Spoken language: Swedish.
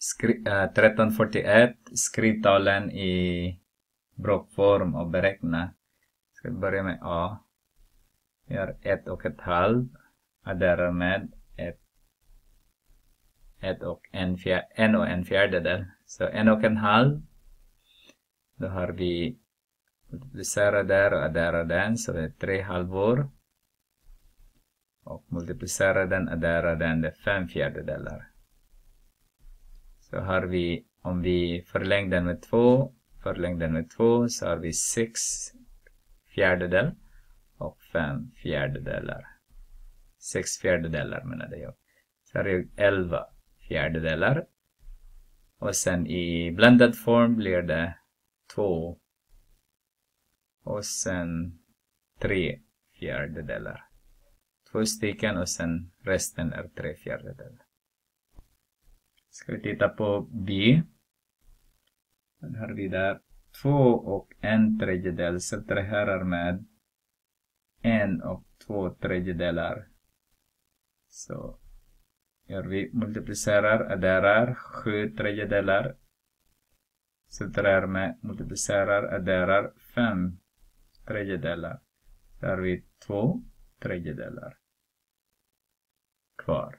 skri, eh, äh, 1341, skrivtalen i bråkform och beräkna. Ska vi börja med A. Vi har ett och ett halv. Adderar med ett, ett och en, fjär, en och en fjärdedel. Så en och en halv. Då har vi multiplicera där och addera den. Så det är tre halvor. Och multiplicera den, addera den, det är fem fjärdedelar. Så har vi, om vi förlänger den med två, förlänger den med två, så har vi sex fjärdedel och fem fjärdedelar. Sex fjärdedelar menade jag. Så har jag elva fjärdedelar. Och sen i blandad form blir det två. Och sen tre fjärdedelar. Två stycken och sen resten är tre fjärdedelar. Ska vi titta på B. Då har vi där två och en tredjedel subtraherar med en och två tredjedelar. Så gör vi multiplicerar, adderar, sju tredjedelar. Subtraherar med, multiplicerar, adderar, fem tredjedelar. Så har vi två tredjedelar kvar.